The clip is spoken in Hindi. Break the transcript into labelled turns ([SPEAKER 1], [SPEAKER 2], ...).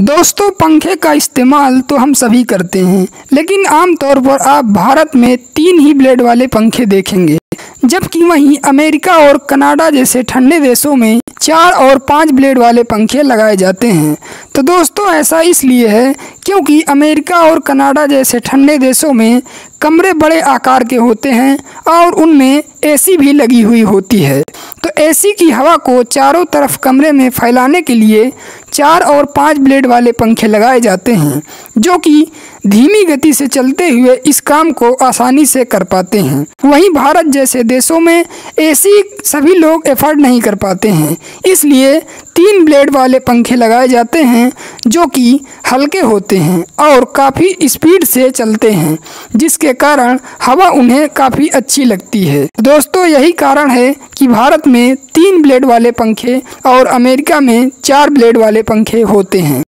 [SPEAKER 1] दोस्तों, पंखे का इस्तेमाल तो हम सभी करते हैं, लेकिन आमतौर पर आप भारत में तीन ही ब्लेड वाले पंखे देखेंगे, जबकि वहीं अमेरिका और कनाडा जैसे ठंडे देशों में चार और पाँच ब्लेड वाले पंखे लगाए जाते हैं। तो दोस्तों, ऐसा इसलिए है क्योंकि अमेरिका और कनाडा जैसे ठंडे देशों में कमरे बड़े आकार के होते हैं और उनमें एसी भी लगी हुई होती है। तो एसी की हवा को चारों तरफ़ कमरे में फैलाने के लिए चार और पाँच ब्लेड वाले पंखे लगाए जाते हैं, जो कि धीमी गति से चलते हुए इस काम को आसानी से कर पाते हैं। वहीं भारत जैसे देशों में एसी सभी लोग एफर्ड नहीं कर पाते हैं, इसलिए तीन ब्लेड वाले पंखे लगाए जाते हैं, जो कि हल्के होते हैं और काफ़ी स्पीड से चलते हैं, जिसके कारण हवा उन्हें काफ़ी अच्छी लगती है। दोस्तों, यही कारण है कि भारत में तीन ब्लेड वाले पंखे और अमेरिका में चार ब्लेड वाले पंखे होते हैं।